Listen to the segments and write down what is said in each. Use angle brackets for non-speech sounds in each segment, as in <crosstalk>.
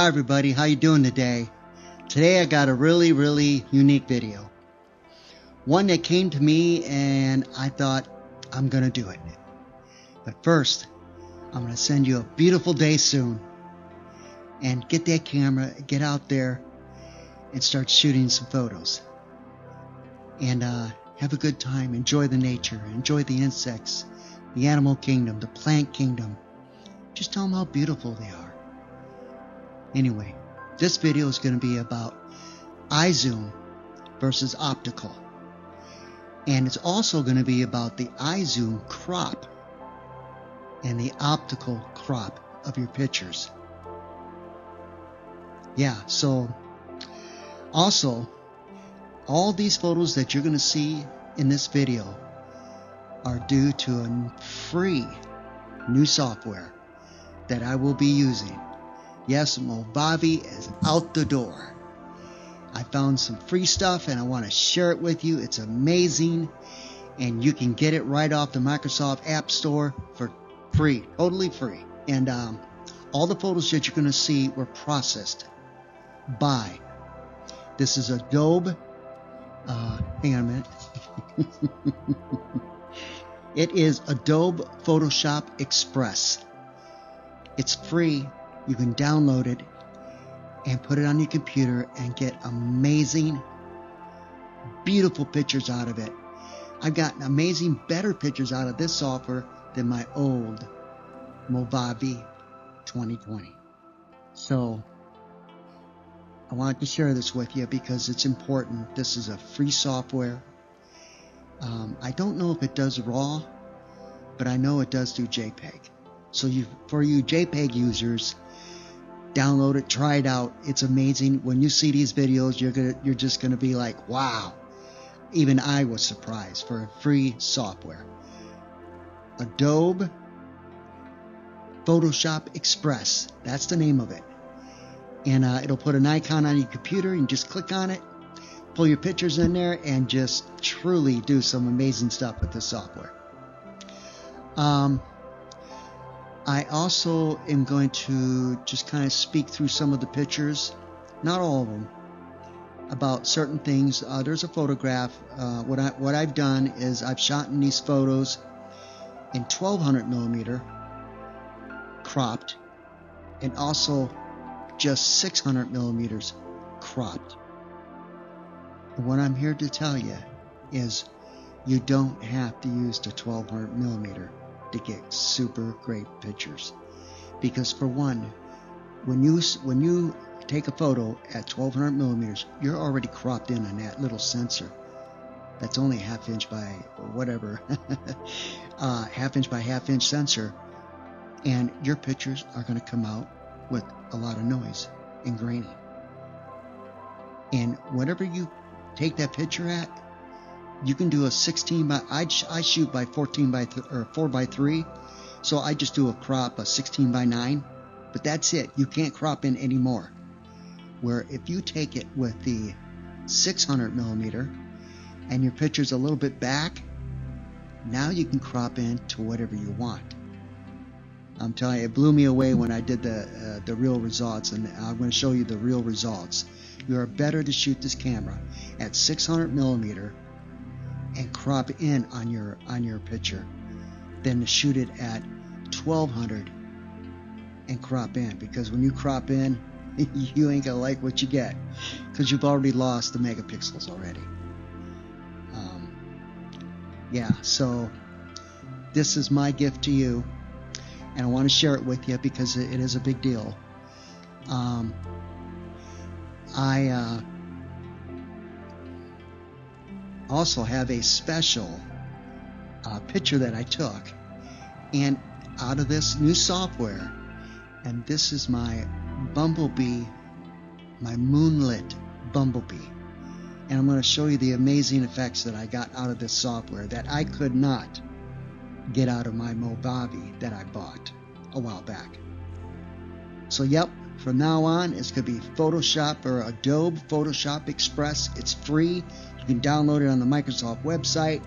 Hi everybody, how you doing today? Today I got a really, really unique video. One that came to me and I thought I'm gonna do it. But first, I'm gonna send you a beautiful day soon. And get that camera, get out there and start shooting some photos. And uh, have a good time, enjoy the nature, enjoy the insects, the animal kingdom, the plant kingdom. Just tell them how beautiful they are. Anyway, this video is going to be about iZoom versus optical. And it's also going to be about the iZoom crop and the optical crop of your pictures. Yeah, so also, all these photos that you're going to see in this video are due to a free new software that I will be using. Yes, Movavi is out the door. I found some free stuff and I want to share it with you. It's amazing and you can get it right off the Microsoft App Store for free, totally free. And um, all the photos that you're going to see were processed by. This is Adobe. Uh, hang on a minute. <laughs> it is Adobe Photoshop Express. It's free. You can download it and put it on your computer and get amazing, beautiful pictures out of it. I've gotten amazing, better pictures out of this software than my old Movavi 2020. So, I wanted to share this with you because it's important. This is a free software. Um, I don't know if it does RAW, but I know it does do JPEG. So you, for you JPEG users, download it, try it out. It's amazing. When you see these videos, you're gonna, you're just gonna be like, wow. Even I was surprised for a free software. Adobe Photoshop Express. That's the name of it. And uh, it'll put an icon on your computer and just click on it, pull your pictures in there, and just truly do some amazing stuff with this software. Um, I also am going to just kind of speak through some of the pictures, not all of them, about certain things. Uh, there's a photograph. Uh, what I what I've done is I've shot in these photos in 1200 millimeter, cropped, and also just 600 millimeters cropped. And what I'm here to tell you is you don't have to use the 1200 millimeter to get super great pictures. Because for one, when you when you take a photo at 1200 millimeters, you're already cropped in on that little sensor. That's only half inch by whatever, <laughs> uh, half inch by half inch sensor, and your pictures are going to come out with a lot of noise and grainy. And whatever you take that picture at, you can do a 16 by I, I shoot by 14 by th- or 4 by 3 so I just do a crop a 16 by 9 but that's it. You can't crop in anymore. Where if you take it with the 600 millimeter and your picture's a little bit back now you can crop in to whatever you want. I'm telling you it blew me away when I did the uh, the real results. And I'm going to show you the real results. You are better to shoot this camera at 600 millimeter and crop in on your on your picture than to shoot it at 1200 and crop in. Because when you crop in <laughs> you ain't gonna like what you get because you've already lost the megapixels already. Um, yeah so this is my gift to you and I want to share it with you because it is a big deal. Um, I uh, also have a special uh, picture that I took. And out of this new software and this is my bumblebee my moonlit bumblebee. And I'm going to show you the amazing effects that I got out of this software that I could not get out of my Movavi that I bought a while back. So yep from now on it's going to be Photoshop or Adobe Photoshop Express it's free you can download it on the Microsoft website.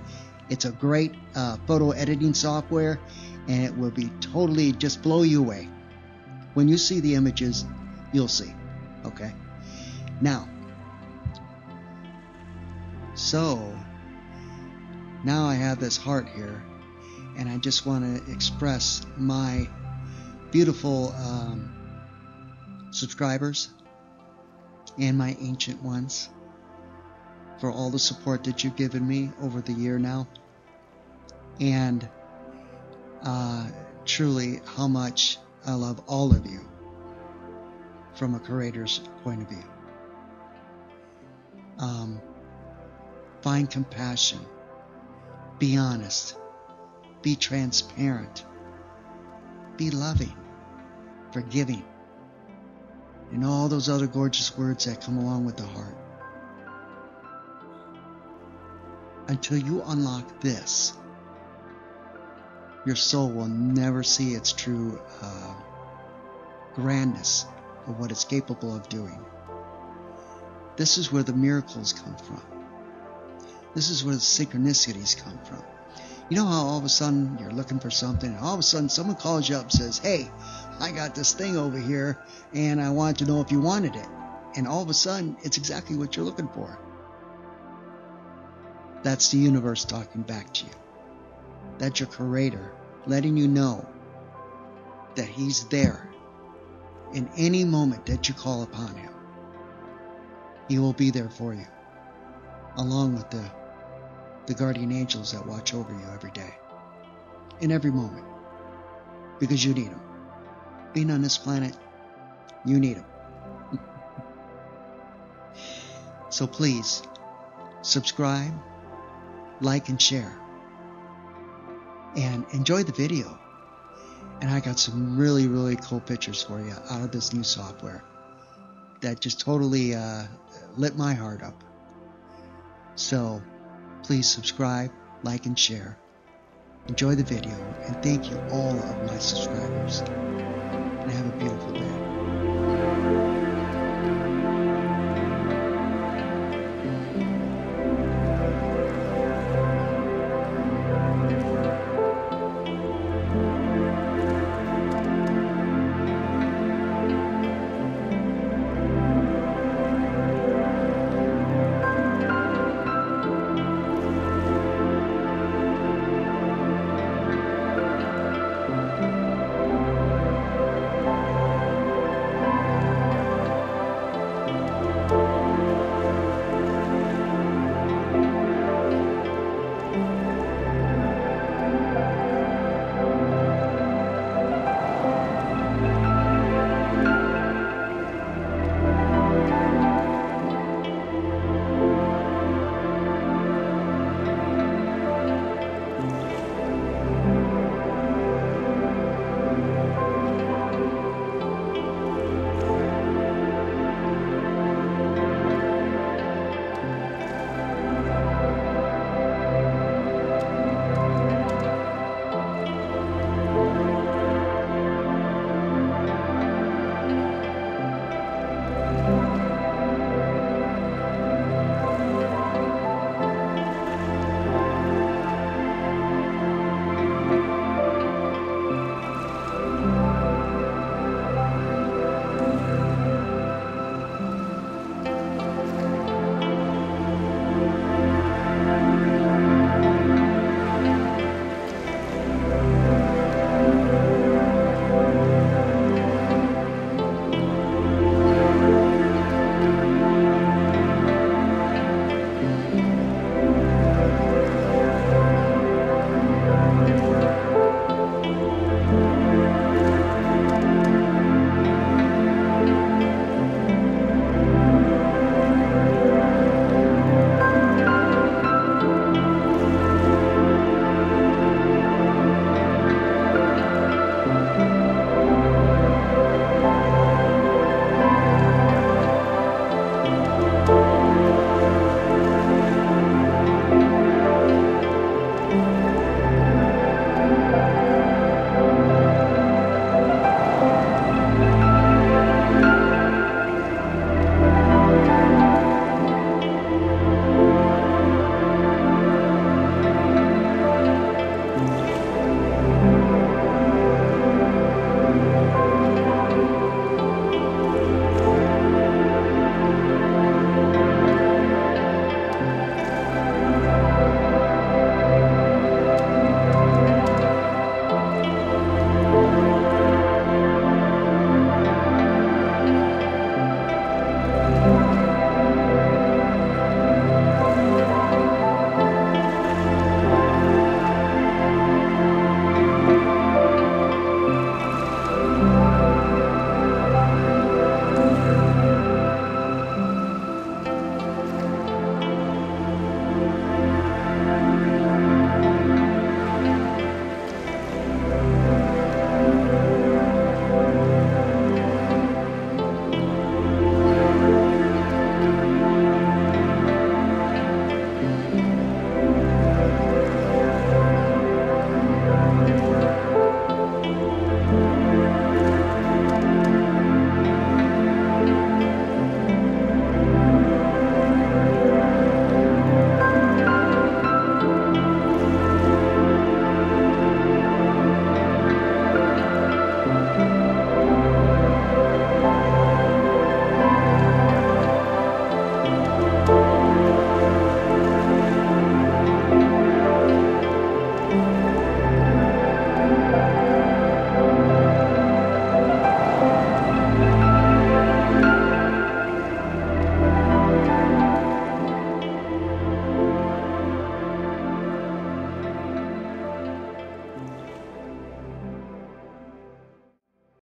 It's a great uh, photo editing software and it will be totally just blow you away. When you see the images, You'll see. Okay? Now, so now I have this heart here, and I just want to express my beautiful um, subscribers and my ancient ones for all the support that you've given me over the year now. And uh, truly, how much I love all of you from a creator's point of view. Um, find compassion. Be honest. Be transparent. Be loving. Forgiving. And all those other gorgeous words that come along with the heart. Until you unlock this, your soul will never see its true uh, grandness of what it's capable of doing. This is where the miracles come from. This is where the synchronicities come from. You know how all of a sudden you're looking for something, and all of a sudden someone calls you up and says, Hey, I got this thing over here, and I want to know if you wanted it. And all of a sudden, it's exactly what you're looking for. That's the universe talking back to you. That's your creator letting you know that he's there in any moment that you call upon him. He will be there for you, along with the, the guardian angels that watch over you every day, in every moment, because you need them. Being on this planet, you need them. <laughs> so please, subscribe, like, and share. And enjoy the video. And I got some really, really cool pictures for you out of this new software that just totally uh, lit my heart up. So Please subscribe, like, and share. Enjoy the video, and thank you all of my subscribers. And have a beautiful day.